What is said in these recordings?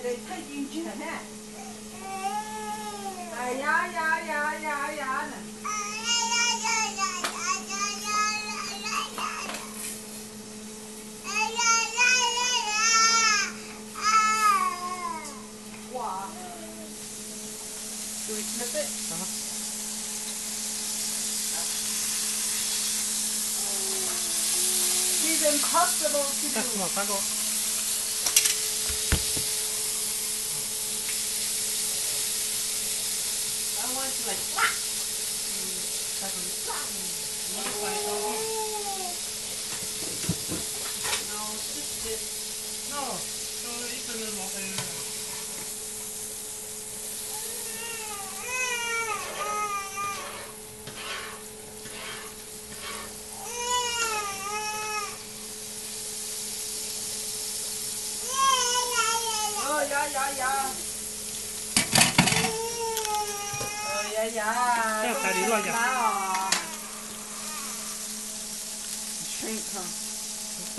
太阴沉了。哎呀呀呀呀呀！哎呀呀呀呀呀呀呀呀呀呀呀呀呀呀呀！Impossible to do。干什么？三个？Like whack. No, just it.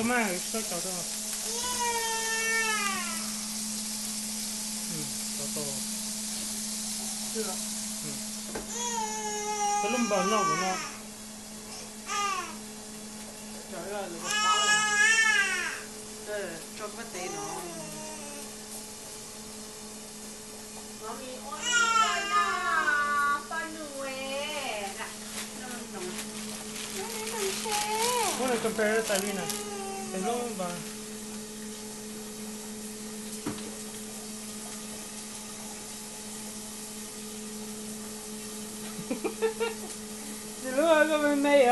To má ještě to to. Hm, to to. Hm. To lum bao nhau bao. Trời ơi, lum bao. Ừ, cho cái tê nó. Nó mi ôi. Bueno, compare esta lina. alone by Dilo ako may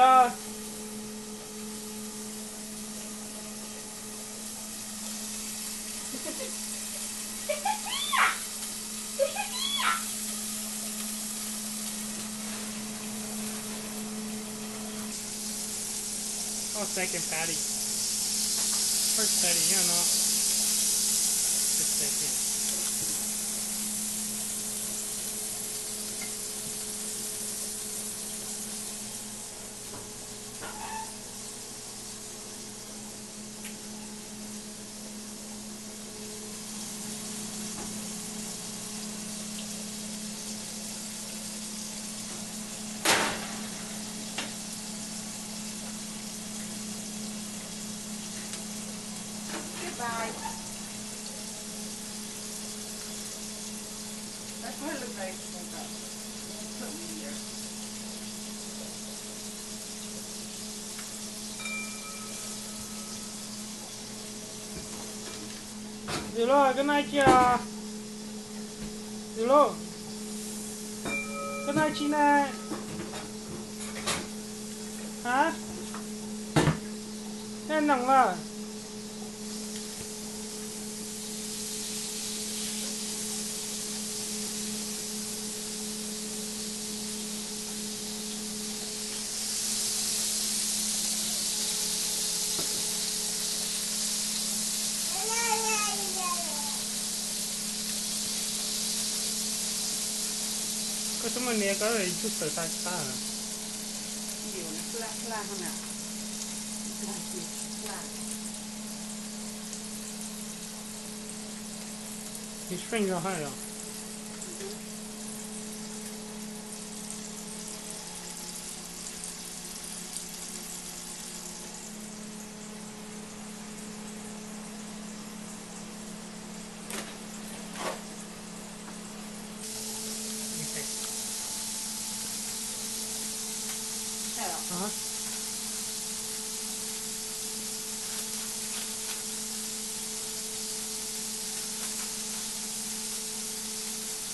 Oh, second patty. perché Goodbye. That's what it looks like. Put me here. Hello, cái này kia. Hello. Cái này chị này. Hả? Cái nặng à? 干什么ำไมเนี่ยก็เลย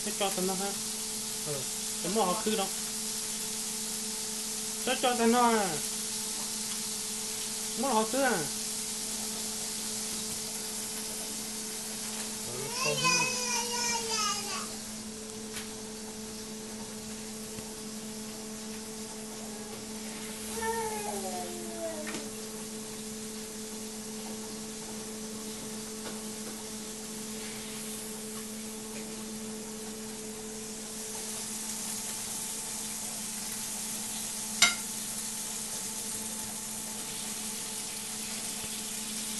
Thế cho tao nó ha? Ừ. Tao mua họ khư đâu? Thế cho tao nó à? Mua họ khư à?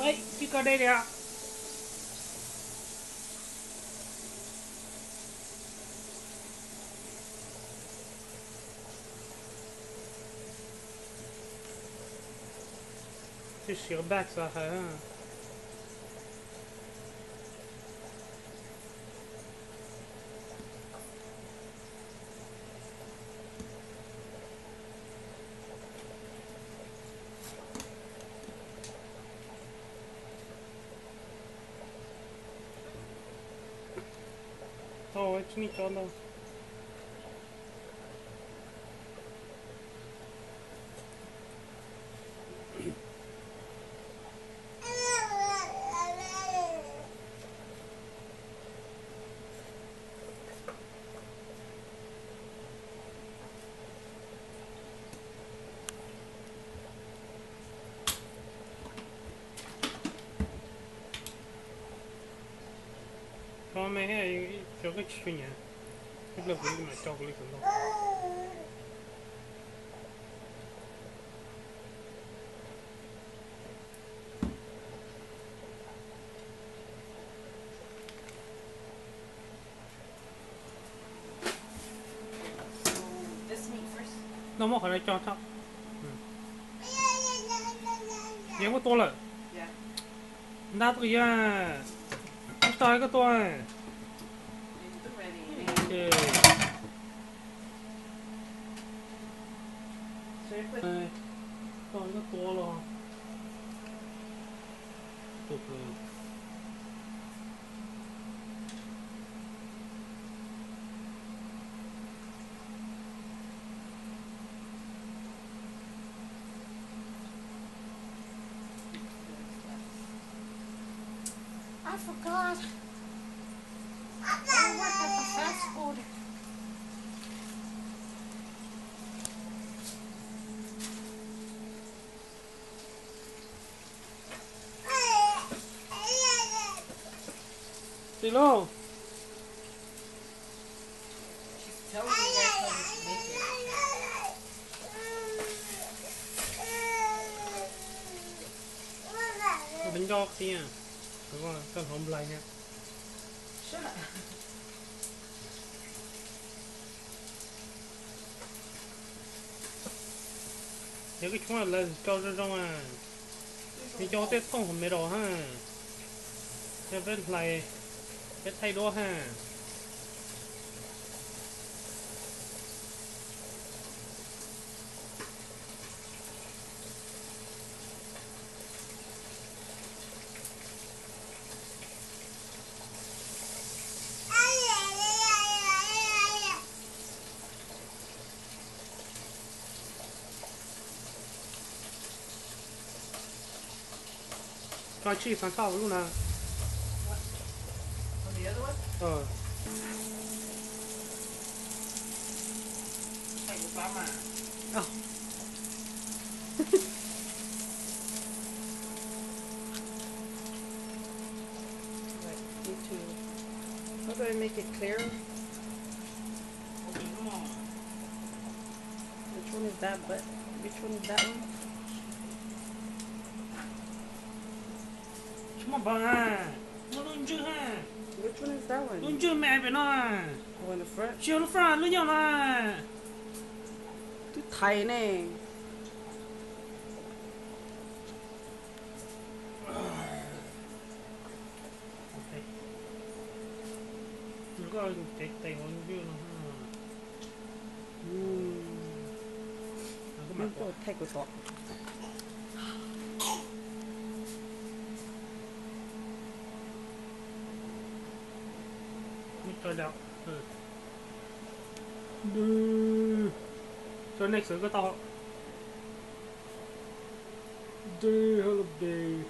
Ouais, tu connais là. C'est sur bac ça. Hein. each other. Come here. Cho cái chuyện nhỉ? Cái lực lý mà cho cái lực đó. So this meat first. Nó mất khỏi đây cho chắc. Nhớ có to là I forgot. The fast food. Đi luôn. She's telling you guys how to make it. Bánh giọt đi à. Đúng rồi, cần không lại nha. Shut. Nếu cái chúng là là cho trong à. Thì cho tết không không mấy đồ ha. Thế bên lại cái thay đồ ha. my cheese on top, Luna. What? On the other one? Oh. oh. How do I make it clear? Which one is that? But which one is that one? Mà bằng à. Nó luôn chưa ha. Which one is that one? Chưa mẹ về nó à. Oh, in the front. Chiều nó phá luôn nhau là. Too tight, nè. Ok. Nó có cái tay nó chưa nó ha. Hmm. Nó có mặt Mình có thay của sọ. Nó cho turn down. Duh. Turn next, go talk. Duh, holiday.